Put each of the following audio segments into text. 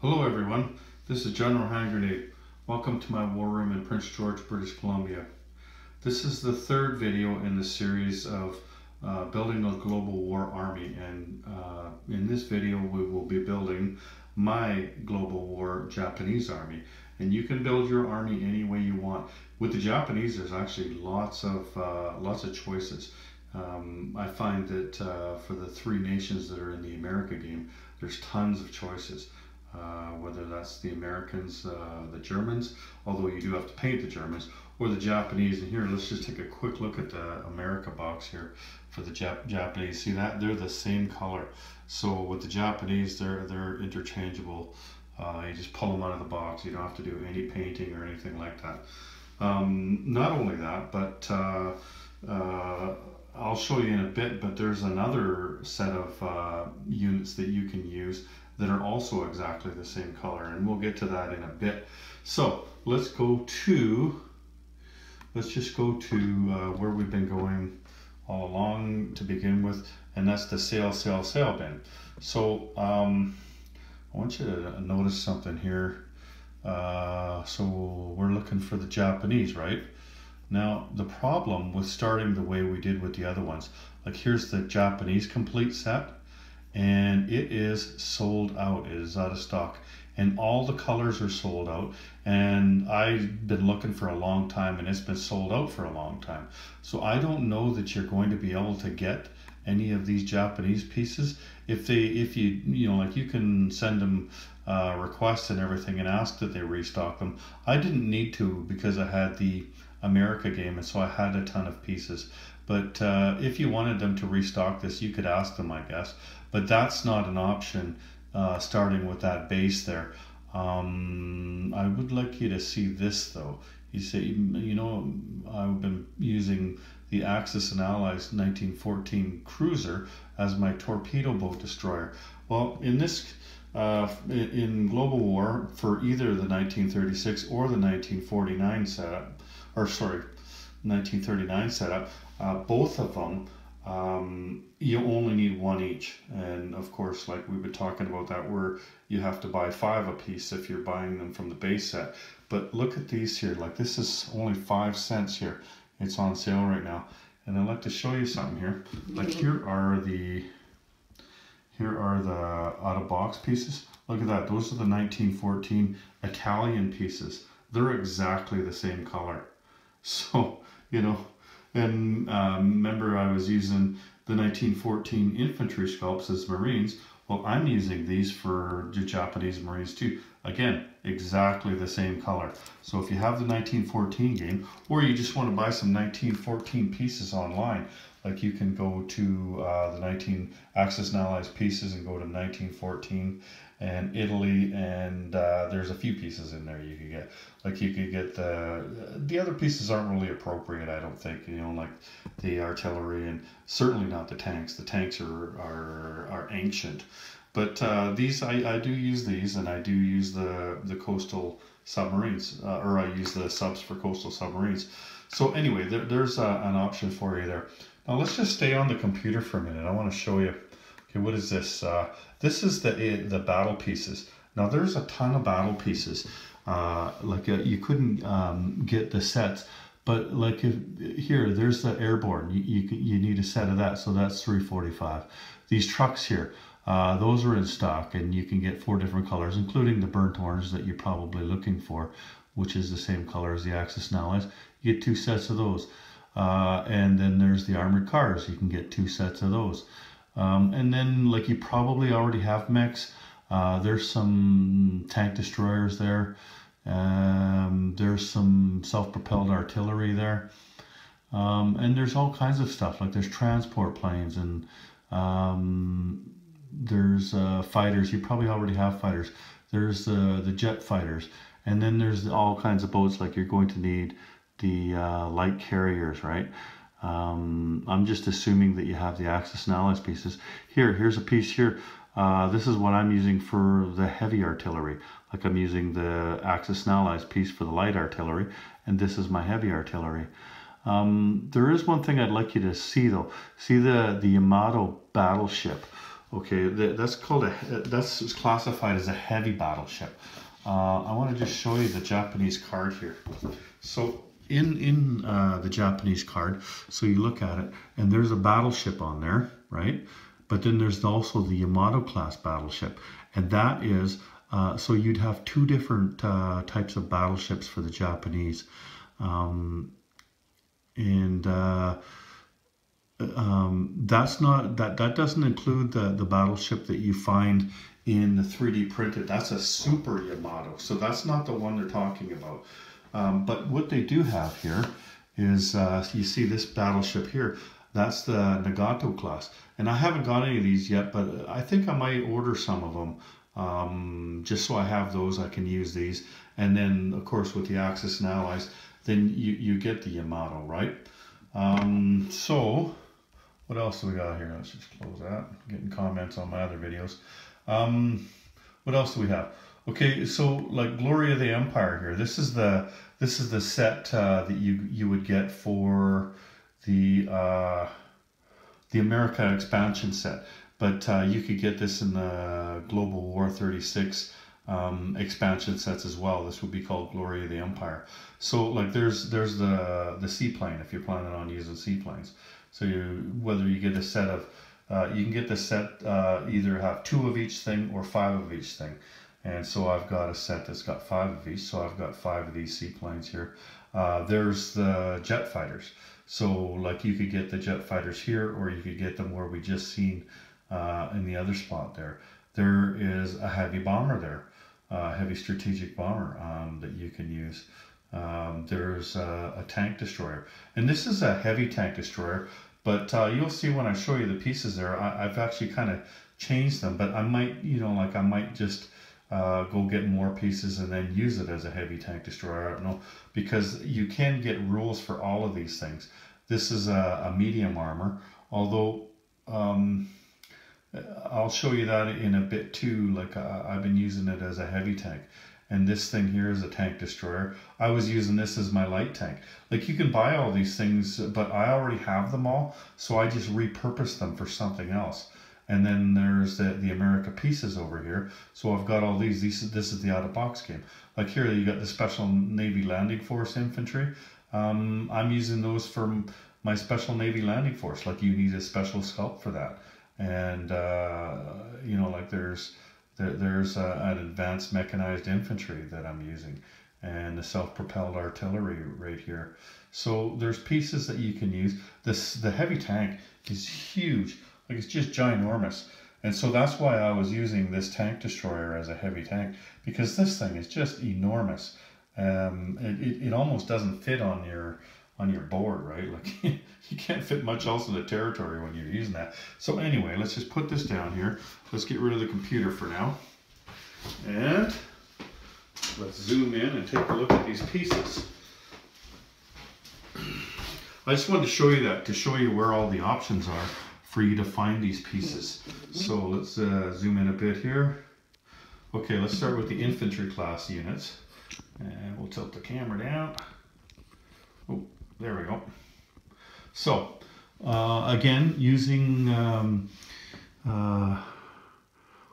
Hello everyone, this is General Hand Grenade. Welcome to my war room in Prince George, British Columbia. This is the third video in the series of uh, building a global war army and uh, in this video we will be building my global war Japanese army and you can build your army any way you want. With the Japanese there's actually lots of uh, lots of choices. Um, I find that uh, for the three nations that are in the America game there's tons of choices. Uh, whether that's the Americans, uh, the Germans, although you do have to paint the Germans, or the Japanese. And here, let's just take a quick look at the America box here for the Jap Japanese. See that? They're the same color. So with the Japanese, they're, they're interchangeable. Uh, you just pull them out of the box. You don't have to do any painting or anything like that. Um, not only that, but uh, uh, I'll show you in a bit, but there's another set of uh, units that you can use that are also exactly the same color and we'll get to that in a bit. So let's go to, let's just go to uh, where we've been going all along to begin with and that's the sale, sale, sale bin. So um, I want you to notice something here. Uh, so we're looking for the Japanese, right? Now, the problem with starting the way we did with the other ones, like here's the Japanese complete set, and it is sold out. It is out of stock, and all the colors are sold out. And I've been looking for a long time, and it's been sold out for a long time. So I don't know that you're going to be able to get any of these Japanese pieces. If they, if you, you know, like you can send them uh, requests and everything and ask that they restock them. I didn't need to because I had the America game, and so I had a ton of pieces. But uh, if you wanted them to restock this, you could ask them, I guess. But that's not an option uh, starting with that base there. Um, I would like you to see this though. You say, you know, I've been using the Axis and Allies 1914 cruiser as my torpedo boat destroyer. Well, in this, uh, in Global War, for either the 1936 or the 1949 setup, or sorry, 1939 setup, uh, both of them, um, you only need one each. And of course, like we've been talking about that, where you have to buy five a piece if you're buying them from the base set. But look at these here, like this is only five cents here. It's on sale right now. And I'd like to show you something here. Like here are the, here are the out of box pieces. Look at that, those are the 1914 Italian pieces. They're exactly the same color. So, you know, and um, remember I was using the 1914 infantry sculpts as Marines. Well, I'm using these for the Japanese Marines too. Again, exactly the same color. So if you have the 1914 game, or you just want to buy some 1914 pieces online, like you can go to uh, the 19 Axis and Allies pieces and go to 1914 and Italy, and uh, there's a few pieces in there you could get. Like you could get the the other pieces aren't really appropriate, I don't think. You know, like the artillery and certainly not the tanks. The tanks are are are ancient, but uh, these I, I do use these, and I do use the the coastal submarines, uh, or I use the subs for coastal submarines. So anyway, there, there's a, an option for you there. Now let's just stay on the computer for a minute. I want to show you. Okay, what is this? Uh, this is the eh, the battle pieces. Now there's a ton of battle pieces. Uh, like uh, you couldn't um, get the sets, but like if, here, there's the airborne. You, you you need a set of that, so that's 345. These trucks here, uh, those are in stock, and you can get four different colors, including the burnt orange that you're probably looking for, which is the same color as the Axis and Allies. You get two sets of those. Uh, and then there's the armored cars. You can get two sets of those. Um, and then like you probably already have mechs. Uh, there's some tank destroyers there. Um, there's some self-propelled artillery there. Um, and there's all kinds of stuff like there's transport planes and um, there's uh, fighters. You probably already have fighters. There's uh, the jet fighters. And then there's all kinds of boats like you're going to need the uh, light carriers, right? Um, I'm just assuming that you have the Axis and Allies pieces. Here, here's a piece here. Uh, this is what I'm using for the heavy artillery. Like I'm using the Axis and Allies piece for the light artillery, and this is my heavy artillery. Um, there is one thing I'd like you to see though. See the, the Yamato battleship. Okay, that's called a, that's classified as a heavy battleship. Uh, I want to just show you the Japanese card here. So in, in uh, the Japanese card, so you look at it, and there's a battleship on there, right? But then there's also the Yamato class battleship. And that is, uh, so you'd have two different uh, types of battleships for the Japanese. Um, and uh, um, that's not that that doesn't include the the battleship that you find in the 3D printed. That's a super Yamato, so that's not the one they're talking about. Um, but what they do have here is uh, you see this battleship here. That's the Nagato class, and I haven't got any of these yet, but I think I might order some of them um, just so I have those. I can use these, and then of course with the Axis and Allies, then you you get the Yamato, right? Um, so what else do we got here? Let's just close that. I'm getting comments on my other videos. Um, what else do we have? Okay, so like Glory of the Empire here. This is the this is the set uh, that you you would get for the uh, the America expansion set. But uh, you could get this in the Global War 36 um, expansion sets as well. This would be called Glory of the Empire. So like there's there's the the seaplane if you're planning on using seaplanes. So you, whether you get a set of, uh, you can get the set, uh, either have two of each thing or five of each thing. And so I've got a set that's got five of each. So I've got five of these seaplanes here. Uh, there's the jet fighters. So like you could get the jet fighters here or you could get them where we just seen uh, in the other spot there. There is a heavy bomber there, a heavy strategic bomber um, that you can use. Um, there's a, a, tank destroyer. And this is a heavy tank destroyer, but uh, you'll see when I show you the pieces there, I, have actually kind of changed them, but I might, you know, like I might just uh, go get more pieces and then use it as a heavy tank destroyer. Know, because you can get rules for all of these things. This is a, a medium armor, although um, I'll show you that in a bit too. Like I've been using it as a heavy tank and this thing here is a tank destroyer. I was using this as my light tank. Like you can buy all these things, but I already have them all, so I just repurpose them for something else. And then there's the, the America pieces over here. So I've got all these. These this is the out of box game. Like here, you got the Special Navy Landing Force infantry. Um, I'm using those for my Special Navy Landing Force. Like you need a special sculpt for that. And uh, you know, like there's there, there's a, an advanced mechanized infantry that I'm using and the self-propelled artillery right here. So there's pieces that you can use. This The heavy tank is huge, like it's just ginormous. And so that's why I was using this tank destroyer as a heavy tank because this thing is just enormous. Um, it, it, almost doesn't fit on your on your board, right? Like you can't fit much else in the territory when you're using that. So anyway, let's just put this down here. Let's get rid of the computer for now. And let's zoom in and take a look at these pieces. I just wanted to show you that, to show you where all the options are for you to find these pieces. So let's uh, zoom in a bit here. Okay, let's start with the infantry class units. And we'll tilt the camera down. Oh, there we go. So, uh, again, using um, uh,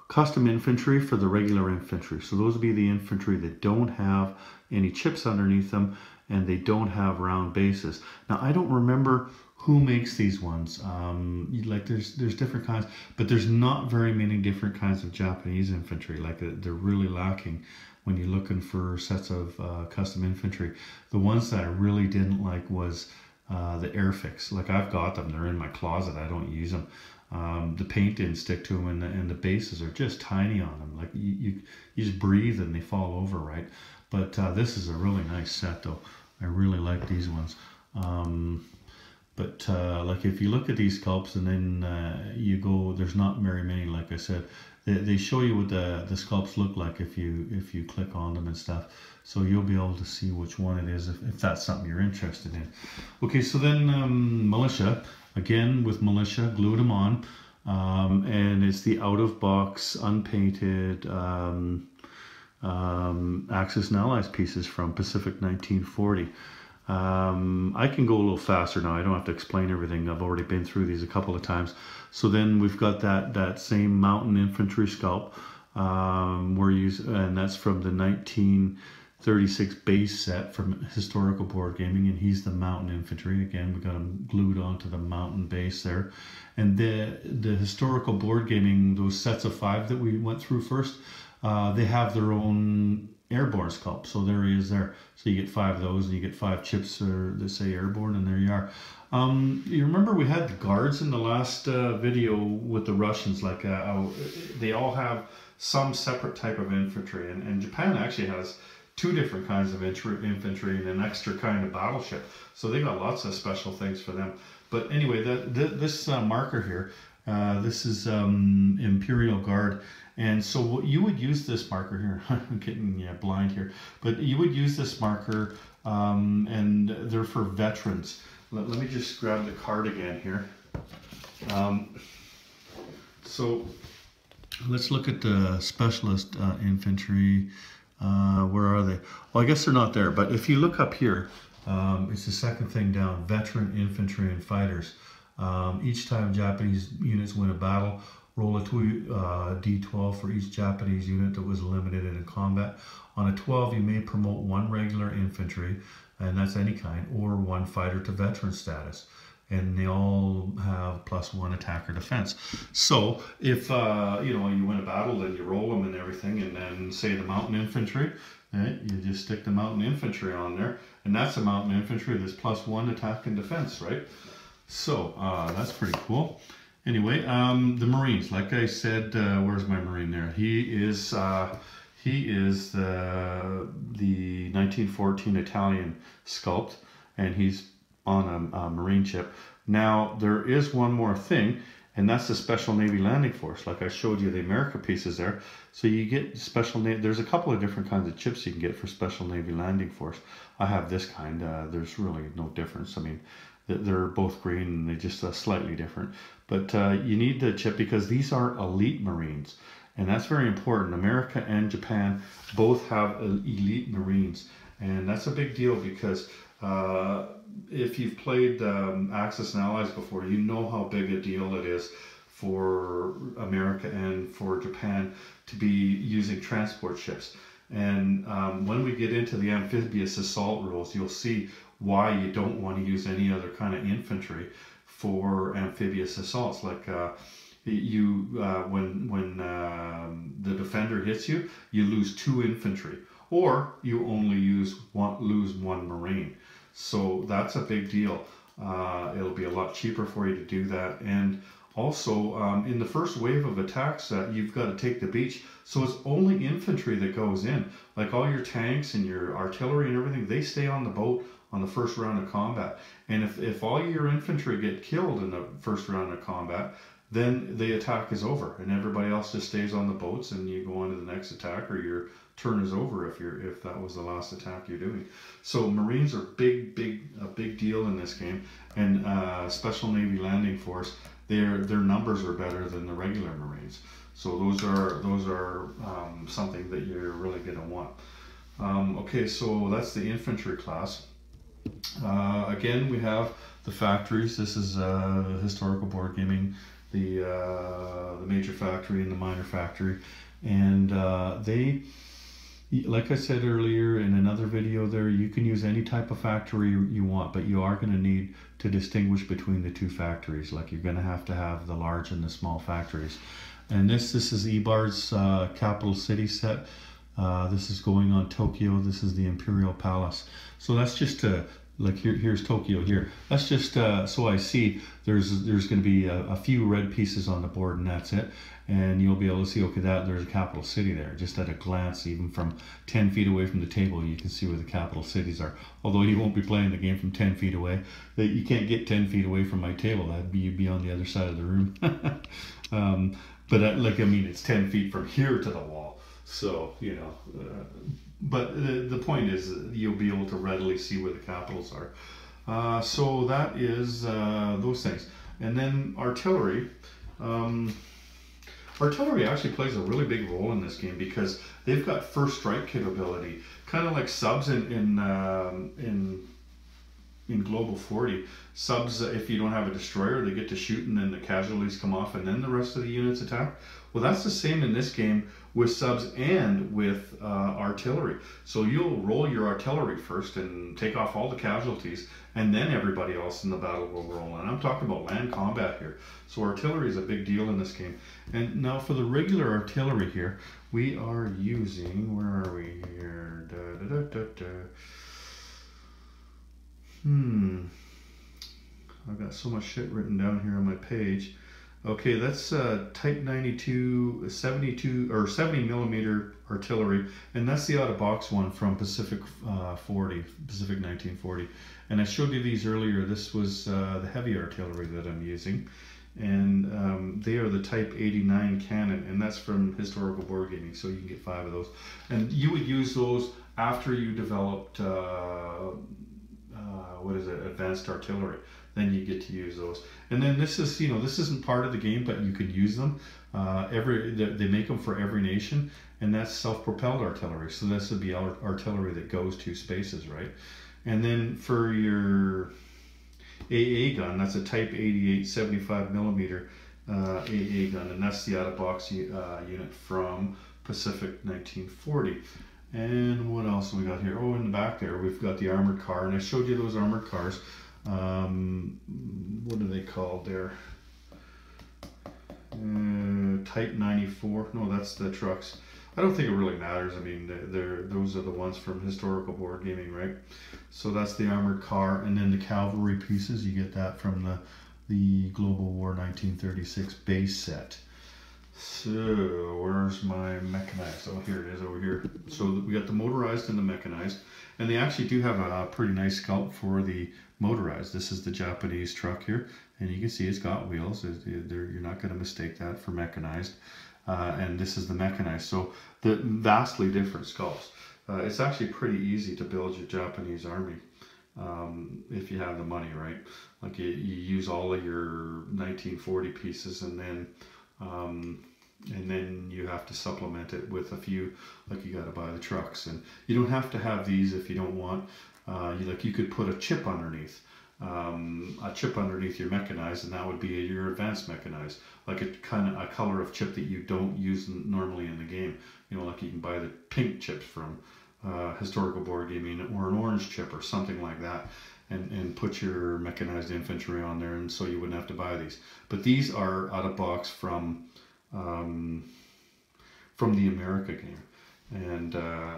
custom infantry for the regular infantry. So those would be the infantry that don't have any chips underneath them and they don't have round bases. Now, I don't remember who makes these ones. Um, like there's there's different kinds, but there's not very many different kinds of Japanese infantry. Like they're really lacking when you're looking for sets of uh, custom infantry. The ones that I really didn't like was uh, the Airfix. Like I've got them, they're in my closet. I don't use them. Um, the paint didn't stick to them, and the, and the bases are just tiny on them. Like you, you, you just breathe and they fall over, right? But uh, this is a really nice set, though. I really like these ones. Um, but uh, like if you look at these sculpts and then uh, you go, there's not very many. Like I said, they, they show you what the, the sculpts look like if you if you click on them and stuff. So you'll be able to see which one it is if, if that's something you're interested in. Okay, so then um, militia, again with militia, glued them on. Um, and it's the out of box, unpainted um, um, Axis and Allies pieces from Pacific 1940. Um, I can go a little faster now. I don't have to explain everything. I've already been through these a couple of times. So then we've got that that same mountain infantry sculpt. Um, we're using, and that's from the 1936 base set from Historical Board Gaming, and he's the mountain infantry. Again, we got him glued onto the mountain base there. And the the Historical Board Gaming, those sets of five that we went through first, uh, they have their own airborne sculpt. So there he is there. So you get five of those and you get five chips or that say airborne and there you are. Um, you remember we had the guards in the last uh, video with the Russians, like uh, they all have some separate type of infantry and, and Japan actually has two different kinds of infantry and an extra kind of battleship. So they got lots of special things for them. But anyway, the this uh, marker here, uh, this is um, Imperial Guard and so you would use this marker here. I'm getting yeah, blind here, but you would use this marker, um, and they're for veterans. Let, let, me just grab the card again here. Um, so let's look at the specialist uh, infantry. Uh, where are they? Well, I guess they're not there, but if you look up here, um, it's the second thing down, veteran infantry and fighters. Um, each time Japanese units win a battle, Roll a uh, d12 for each Japanese unit that was eliminated in combat. On a 12, you may promote one regular infantry, and that's any kind, or one fighter to veteran status. And they all have plus one attack or defense. So if uh, you know you win a battle, then you roll them and everything, and then say the mountain infantry, right, you just stick the mountain infantry on there, and that's a mountain infantry that's plus one attack and defense, right? So uh, that's pretty cool. Anyway, um, the Marines, like I said, uh, where's my Marine there? He is uh, he is the the 1914 Italian sculpt, and he's on a, a, Marine ship. Now there is one more thing, and that's the Special Navy Landing Force. Like I showed you the America pieces there. So you get Special Navy. There's a couple of different kinds of chips you can get for Special Navy Landing Force. I have this kind. Uh, there's really no difference. I mean, they're both green and they're just uh, slightly different. But uh, you need the chip because these are elite Marines. And that's very important. America and Japan both have elite Marines. And that's a big deal because uh, if you've played um, Axis and Allies before, you know how big a deal it is for America and for Japan to be using transport ships. And um, when we get into the amphibious assault rules, you'll see why you don't want to use any other kind of infantry for amphibious assaults. Like uh, you, uh, when when um, the defender hits you, you lose two infantry, or you only use one lose one marine. So that's a big deal. Uh, it'll be a lot cheaper for you to do that, and also um, in the first wave of attacks, uh, you've got to take the beach. So it's only infantry that goes in. Like all your tanks and your artillery and everything, they stay on the boat on the first round of combat. And if, if all your infantry get killed in the first round of combat, then the attack is over and everybody else just stays on the boats and you go on to the next attack or your turn is over if you're if that was the last attack you're doing. So Marines are big, big, a big deal in this game. And uh, Special Navy Landing Force, their their numbers are better than the regular Marines. So those are those are um, something that you're really going to want. Um, okay, so that's the infantry class. Uh, again, we have the factories. This is uh, historical board gaming, the uh, the major factory and the minor factory, and uh, they, like I said earlier in another video, there you can use any type of factory you want, but you are going to need to distinguish between the two factories. Like you're going to have to have the large and the small factories. And this this is Ebar's uh, capital city set. Uh, this is going on Tokyo. This is the Imperial Palace. So that's just to like here, here's Tokyo here. That's just uh, so I see there's there's going to be a, a, few red pieces on the board and that's it. And you'll be able to see, okay, that there's a capital city there. Just at a glance, even from 10 feet away from the table, you can see where the capital cities are. Although you won't be playing the game from 10 feet away. That You can't get 10 feet away from my table. That'd be, you'd be on the other side of the room. um, but uh, like, I mean, it's 10 feet from here to the wall. So, you know, uh, but the, the point is you'll be able to readily see where the capitals are. Uh, so that is uh, those things. And then artillery. Um, artillery actually plays a really big role in this game because they've got first strike capability, kind of like subs in in um, in in Global 40, subs, if you don't have a destroyer, they get to shoot and then the casualties come off and then the rest of the units attack. Well, that's the same in this game with subs and with uh, artillery. So you'll roll your artillery first and take off all the casualties, and then everybody else in the battle will roll. And I'm talking about land combat here. So artillery is a big deal in this game. And now for the regular artillery here, we are using, where are we here? Da, da, da, Hmm. I've got so much shit written down here on my page. Okay, that's uh, Type 92, 72 or 70 millimeter artillery, and that's the out of box one from Pacific uh, 40, Pacific 1940. And I showed you these earlier. This was uh, the heavy artillery that I'm using, and um, they are the Type 89 cannon, and that's from Historical Board Gaming. So you can get five of those, and you would use those after you developed uh, uh, what is it, advanced artillery. Then you get to use those. And then this is, you know, this isn't part of the game, but you can use them. Uh, every they make them for every nation, and that's self-propelled artillery. So this would be artillery that goes to spaces, right? And then for your AA gun, that's a Type 88 75 millimeter uh, AA gun, and that's the out-of-box uh, unit from Pacific 1940. And what else we got here? Oh, in the back there, we've got the armored car, and I showed you those armored cars. Um, what are they called there? Uh, Type 94. No, that's the trucks. I don't think it really matters. I mean, they're, those are the ones from historical board gaming, right? So that's the armored car, and then the cavalry pieces. You get that from the the Global War 1936 base set. So where's my mechanized? Oh, here it is over here. So we got the motorized and the mechanized, and they actually do have a, pretty nice sculpt for the motorized. This is the Japanese truck here, and you can see it's got wheels. You're not going to mistake that for mechanized. Uh, and this is the mechanized. So the vastly different sculpts. Uh, it's actually pretty easy to build your Japanese army um, if you have the money, right? Like you, you use all of your 1940 pieces and then um, and then you have to supplement it with a few like you got to buy the trucks and you don't have to have these if you don't want. Uh, you like you could put a chip underneath um, a chip underneath your mechanized and that would be your advanced mechanized. Like a kind of a color of chip that you don't use normally in the game. You know like you can buy the pink chips from uh, historical board gaming or an orange chip or something like that and, and put your mechanized infantry on there and so you wouldn't have to buy these. But these are out of box from um, from the America game. And uh,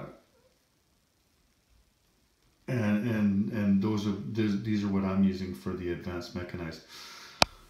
and and and those are these are what I'm using for the advanced mechanized.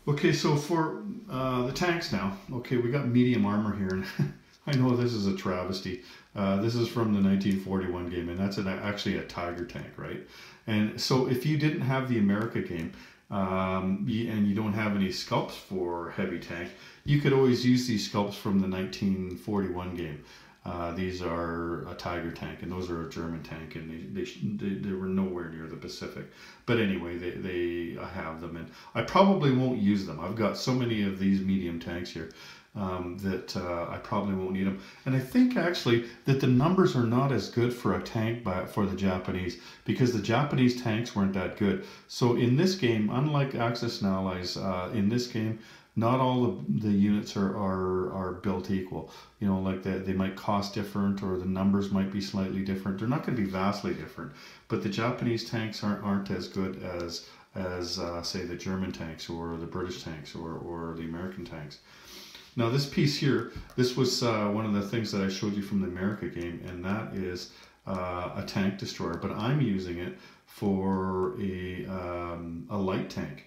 Okay, so for uh, the tanks now, okay, we got medium armor here, and I know this is a travesty. Uh, this is from the 1941 game, and that's an, actually a Tiger tank, right? And so if you didn't have the America game, um, and you don't have any sculpts for heavy tank, you could always use these sculpts from the 1941 game. Uh, these are a Tiger tank, and those are a German tank, and they, they, they, were nowhere near the Pacific. But anyway, they, they have them, and I probably won't use them. I've got so many of these medium tanks here um, that uh, I probably won't need them. And I think actually that the numbers are not as good for a tank by, for the Japanese because the Japanese tanks weren't that good. So in this game, unlike Axis and Allies, uh, in this game, not all of the units are, are, are built equal. You know, like they, they might cost different or the numbers might be slightly different. They're not going to be vastly different, but the Japanese tanks aren't, aren't as good as, as uh, say, the German tanks or the British tanks or, or the American tanks. Now this piece here, this was uh, one of the things that I showed you from the America game, and that is uh, a tank destroyer, but I'm using it for a, um, a light tank.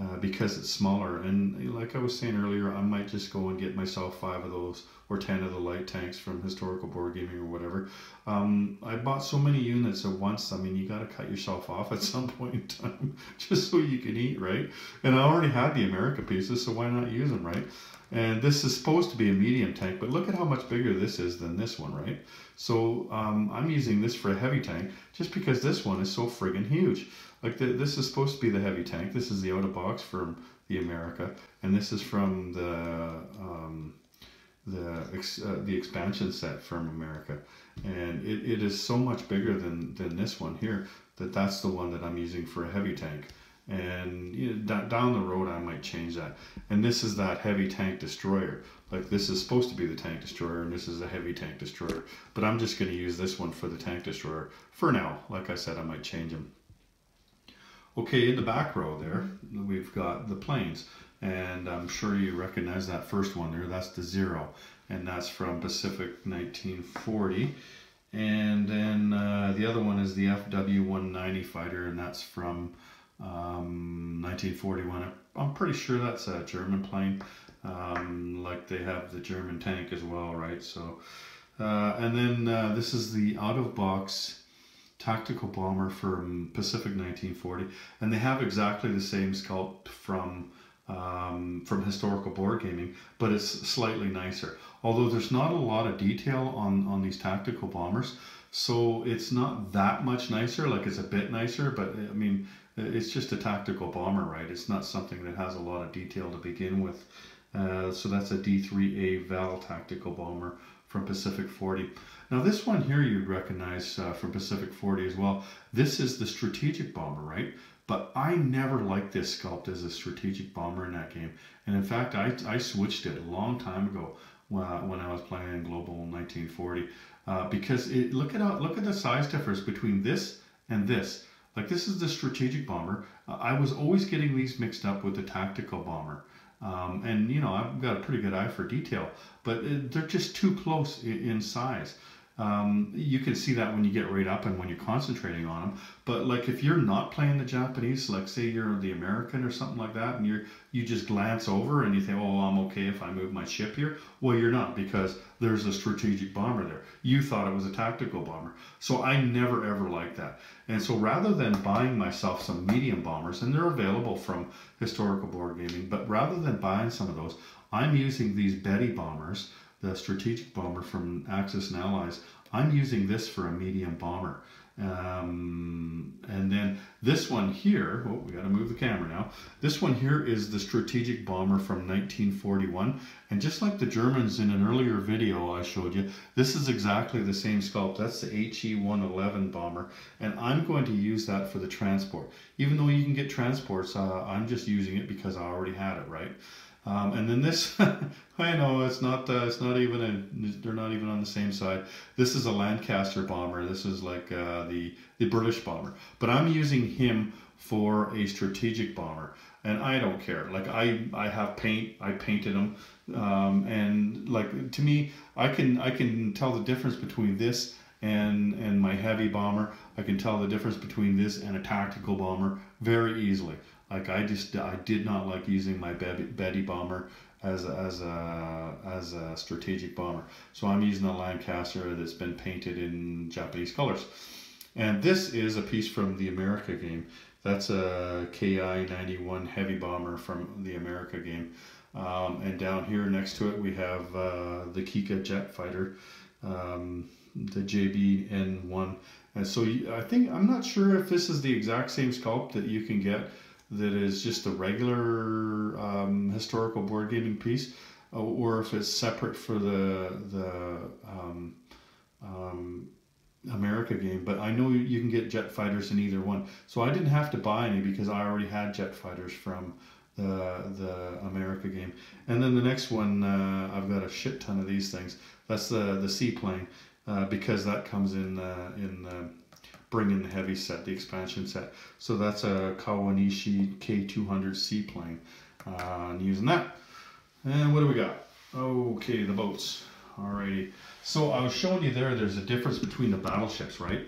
Uh, because it's smaller. And like I was saying earlier, I might just go and get myself five of those or 10 of the light tanks from historical board gaming or whatever. Um, I bought so many units at once. I mean, you got to cut yourself off at some point in time just so you can eat, right? And I already had the America pieces, so why not use them, right? And this is supposed to be a medium tank, but look at how much bigger this is than this one, right? So um, I'm using this for a heavy tank just because this one is so friggin' huge. Like the, this is supposed to be the heavy tank. This is the out of box from the America, and this is from the um, the ex, uh, the expansion set from America, and it, it is so much bigger than than this one here. that that's the one that I'm using for a heavy tank. And you know, down the road, I might change that. And this is that heavy tank destroyer. Like this is supposed to be the tank destroyer, and this is a heavy tank destroyer. But I'm just going to use this one for the tank destroyer for now. Like I said, I might change them. Okay, in the back row there, we've got the planes. And I'm sure you recognize that first one there. That's the Zero. And that's from Pacific 1940. And then uh, the other one is the FW-190 fighter, and that's from um, 1941. I'm pretty sure that's a German plane, um, like they have the German tank as well, right? So, uh, and then uh, this is the out-of-box tactical bomber from Pacific 1940, and they have exactly the same sculpt from um, from historical board gaming, but it's slightly nicer. Although there's not a lot of detail on, on these tactical bombers, so it's not that much nicer, like it's a bit nicer, but I mean, it's just a tactical bomber, right? It's not something that has a lot of detail to begin with. Uh, so that's a D3A Val tactical bomber from Pacific 40. Now this one here you'd recognize uh, from Pacific 40 as well. This is the strategic bomber, right? But I never liked this sculpt as a strategic bomber in that game. And in fact, I, I switched it a long time ago when I, when I was playing in Global 1940. Uh, because it, look at how, look at the size difference between this and this. Like this is the strategic bomber. Uh, I was always getting these mixed up with the tactical bomber. Um, and you know, I've got a pretty good eye for detail, but they're just too close in, in size. Um, you can see that when you get right up and when you're concentrating on them. But like if you're not playing the Japanese, like say you're the American or something like that, and you're you just glance over and you think, oh, I'm okay if I move my ship here. Well, you're not because there's a strategic bomber there. You thought it was a tactical bomber. So I never ever liked that. And so rather than buying myself some medium bombers, and they're available from historical board gaming, but rather than buying some of those, I'm using these Betty bombers the strategic bomber from Axis and Allies. I'm using this for a medium bomber. Um, and then this one here, oh, we got to move the camera now. This one here is the strategic bomber from 1941. And just like the Germans in an earlier video I showed you, this is exactly the same sculpt. That's the HE-111 bomber. And I'm going to use that for the transport. Even though you can get transports, uh, I'm just using it because I already had it, right? Um, and then this, I know it's not, uh, it's not even, a, they're not even on the same side. This is a Lancaster bomber. This is like uh, the, the British bomber. But I'm using him for a strategic bomber. And I don't care. Like I, I have paint, I painted them. Um, and like, to me, I can, I can tell the difference between this and and my heavy bomber I can tell the difference between this and a tactical bomber very easily like I just I did not like using my Betty bomber as a, as a as a strategic bomber. So I'm using a Lancaster that's been painted in Japanese colors. And this is a piece from the America game. That's a KI-91 heavy bomber from the America game. Um, and down here next to it we have uh, the Kikka jet fighter, um, the JBN1. And so I think, I'm not sure if this is the exact same sculpt that you can get that is just a regular um, historical board gaming piece, uh, or if it's separate for the the um, um, America game. But I know you can get jet fighters in either one, so I didn't have to buy any because I already had jet fighters from the the America game. And then the next one, uh, I've got a shit ton of these things. That's the the seaplane uh, because that comes in uh, in uh, bring in the heavy set, the expansion set. So that's a Kawanishi K200 seaplane. Uh, using that. And what do we got? Okay, the boats. Alrighty. So I was showing you there, there's a difference between the battleships, right?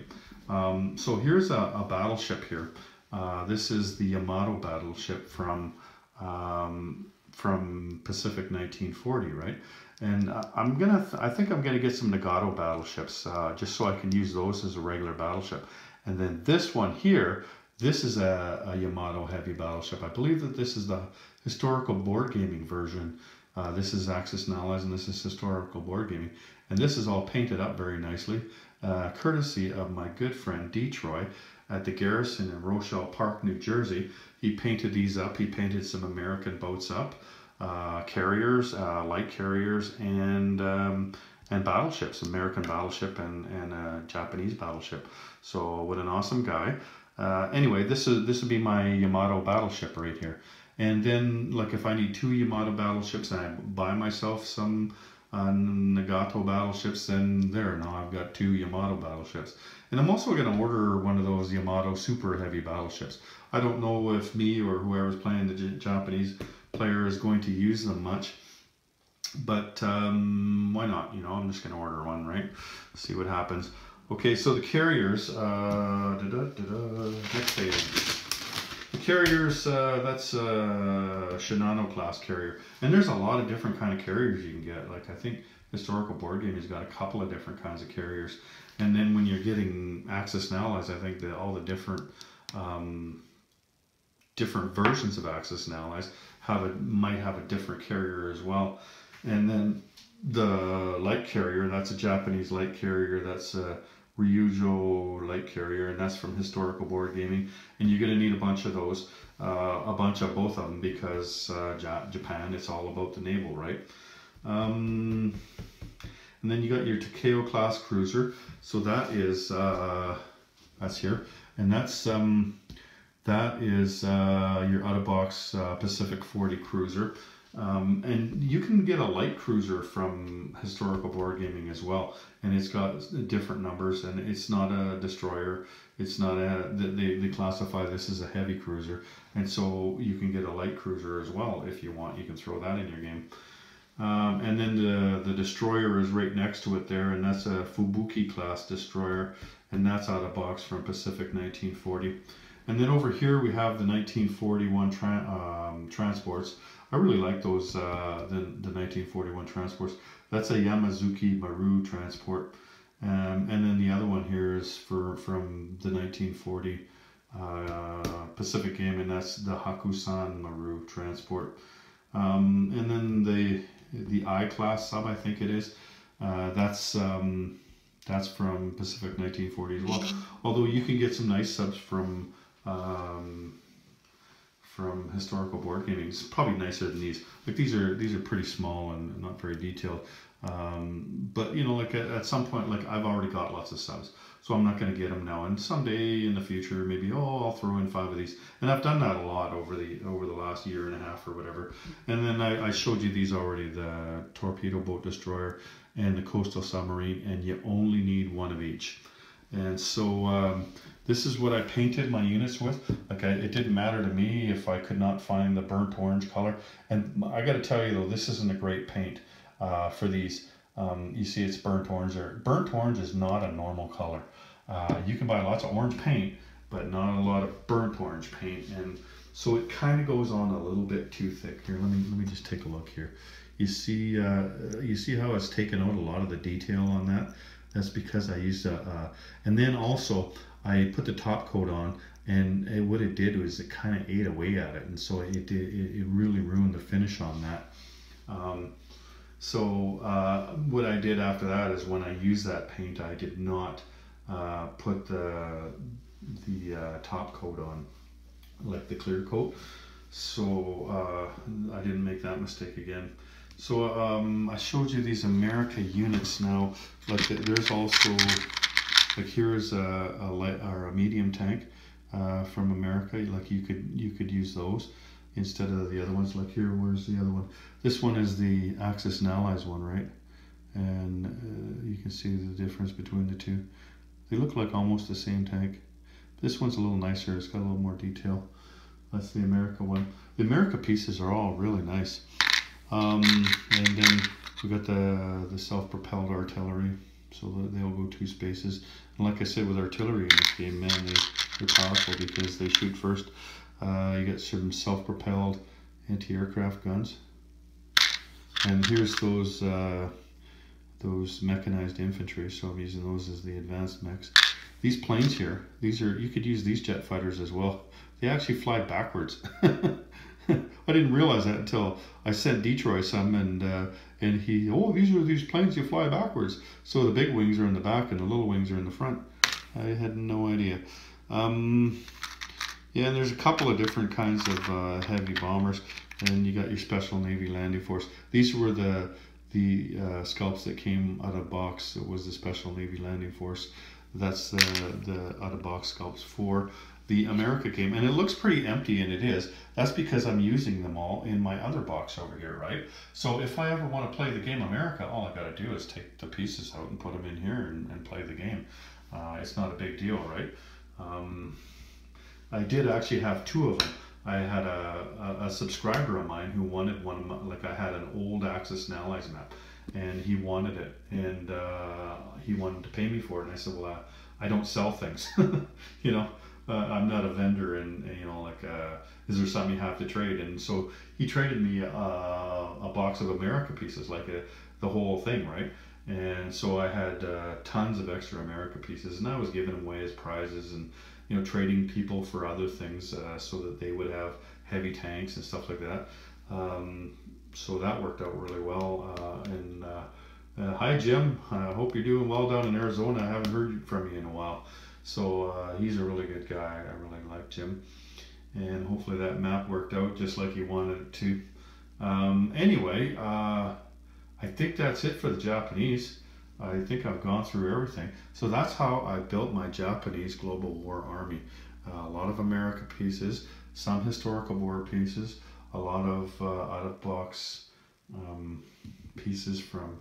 Um, so here's a, a battleship here. Uh, this is the Yamato battleship from um, from Pacific 1940, right? And I'm gonna, th I think I'm gonna get some Nagato battleships uh, just so I can use those as a regular battleship. And then this one here, this is a, a, Yamato heavy battleship. I believe that this is the historical board gaming version. Uh, this is Axis and Allies and this is historical board gaming. And this is all painted up very nicely, uh, courtesy of my good friend Detroit at the Garrison in Rochelle Park, New Jersey. He painted these up. He painted some American boats up uh, carriers, uh, light carriers, and um, and battleships, American battleship and and a Japanese battleship. So what an awesome guy. uh, anyway, this is this would be my Yamato battleship right here. And then, like, if I need two Yamato battleships and I buy myself some uh, Nagato battleships, then there, now I've got two Yamato battleships. And I'm also going to order one of those Yamato super heavy battleships. I don't know if me or whoever's playing the Japanese player is going to use them much. But um, why not? You know, I'm just going to order one, right? See what happens. Okay, so the carriers, uh, da -da, da next page. Carriers, uh, that's a uh, Shinano class carrier. And there's a lot of different kind of carriers you can get. Like I think Historical Board Game has got a couple of different kinds of carriers. And then when you're getting Axis and Allies, I think that all the different um, different versions of Axis and Allies have a might have a different carrier as well. And then the light carrier, that's a Japanese light carrier. That's a Ryujo light carrier, and that's from Historical Board Gaming. And you're going to need a bunch of those, uh, a bunch of both of them, because uh, Japan, it's all about the naval, right? Um, and then you got your Takao class cruiser. So that is, uh, that's here. And that's, um, that is uh, your out-of-box uh, Pacific 40 cruiser. Um, and you can get a light cruiser from historical board gaming as well and it's got different numbers and it's not a destroyer. It's not a they, they classify this as a heavy cruiser and so you can get a light cruiser as well if you want. You can throw that in your game. Um, and then the the destroyer is right next to it there and that's a fubuki class destroyer and that's out of box from pacific 1940 and then over here we have the 1941 tra um, transports. I really like those, uh, the, the 1941 transports. That's a Yamazuki Maru transport. Um, and then the other one here is for from the 1940 uh, Pacific game, and that's the Hakusan Maru transport. Um, and then the the I class sub, I think it is. Uh, that's um, that's from Pacific 1940 as well. Although you can get some nice subs from um, from historical board gaming. It's probably nicer than these. Like these are these are pretty small and not very detailed. Um, but you know, like at, at, some point, like I've already got lots of subs, so I'm not going to get them now. And someday in the future, maybe oh, I'll throw in five of these. And I've done that a lot over the over the last year and a half or whatever. And then I, I showed you these already: the torpedo boat destroyer and the coastal submarine, and you only need one of each. And so um, this is what I painted my units with. Like I, it didn't matter to me if I could not find the burnt orange color. And I got to tell you though, this isn't a great paint uh, for these. Um, you see it's burnt orange there. Burnt orange is not a normal color. Uh, you can buy lots of orange paint, but not a lot of burnt orange paint. And so it kind of goes on a little bit too thick. Here, let me let me just take a look here. You see, uh, you see how it's taken out a lot of the detail on that. That's because I used a, uh, and then also I put the top coat on and it, what it did was it kind of ate away at it. And so it, did, it, it really ruined the finish on that. Um, so uh, what I did after that is when I used that paint, I did not uh, put the, the uh, top coat on, like the clear coat. So uh, I didn't make that mistake again. So um, I showed you these America units now. Like there's also, like here's a, a light or a medium tank uh, from America. Like you could you could use those instead of the other ones. Like here, where's the other one? This one is the Axis and Allies one, right? And uh, you can see the difference between the two. They look like almost the same tank. This one's a little nicer. It's got a little more detail. That's the America one. The America pieces are all really nice. Um, and then we got the, the self-propelled artillery, so they'll go two spaces. And like I said, with artillery in this game, man, they, they're powerful because they shoot first. Uh, you get some self-propelled anti-aircraft guns. And here's those uh, those mechanized infantry, so I'm using those as the advanced mechs. These planes here, these are you could use these jet fighters as well. They actually fly backwards. I didn't realize that until I sent Detroit some, and uh, and he, oh, these are these planes you fly backwards. So the big wings are in the back and the little wings are in the front. I had no idea. Um, yeah, and there's a couple of different kinds of uh, heavy bombers, and you got your Special Navy Landing Force. These were the the uh, sculpts that came out of box. It was the Special Navy Landing Force. That's the, the out of box sculpts for the America game. And it looks pretty empty, and it is. That's because I'm using them all in my other box over here, right? So if I ever want to play the game America, all I got to do is take the pieces out and put them in here and, and play the game. Uh, it's not a big deal, right? Um, I did actually have two of them. I had a, a, a, subscriber of mine who wanted one of like I had an old Axis and Allies map and he wanted it and uh, he wanted to pay me for it and I said well uh, I don't sell things you know uh, I'm not a vendor and, and you know like uh, is there something you have to trade and so he traded me uh, a box of America pieces like a, the whole thing right and so I had uh, tons of extra America pieces and I was giving them away as prizes and you know, trading people for other things uh, so that they would have heavy tanks and stuff like that. Um, so that worked out really well. Uh, and uh, uh hi, Jim. I hope you're doing well down in Arizona. I haven't heard from you in a while. So uh, he's a really good guy. I really liked him. And hopefully that map worked out just like he wanted it to. Um, anyway, uh, I think that's it for the Japanese. I think I've gone through everything. So that's how I built my Japanese Global War Army. Uh, a lot of America pieces, some historical war pieces, a lot of uh, out-of-box um, pieces from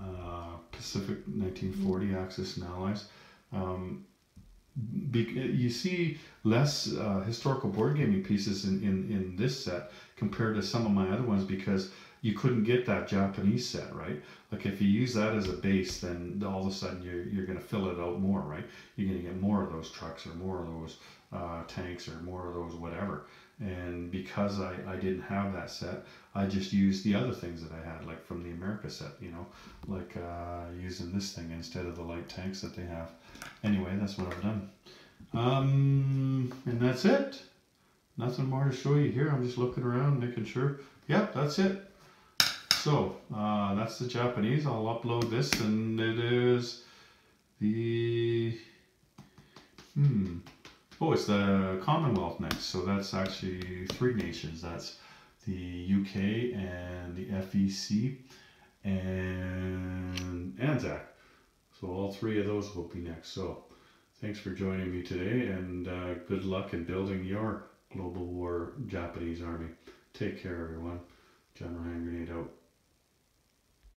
uh, Pacific 1940 Axis and Allies. Um, you see less uh, historical board gaming pieces in, in, in this set compared to some of my other ones because you couldn't get that Japanese set, right? Like if you use that as a base, then all of a sudden you're, you're going to fill it out more, right? You're going to get more of those trucks or more of those uh, tanks or more of those whatever. And because I, I didn't have that set, I just used the other things that I had, like from the America set, you know, like uh, using this thing instead of the light tanks that they have. Anyway, that's what I've done. Um, and that's it. Nothing more to show you here. I'm just looking around, making sure. Yep, that's it. So uh, that's the Japanese. I'll upload this and it is the, hmm, oh, it's the Commonwealth next. So that's actually three nations. That's the UK and the FEC and ANZAC. So all three of those will be next. So thanks for joining me today and uh, good luck in building your global war Japanese army. Take care everyone. General Hand Grenade out.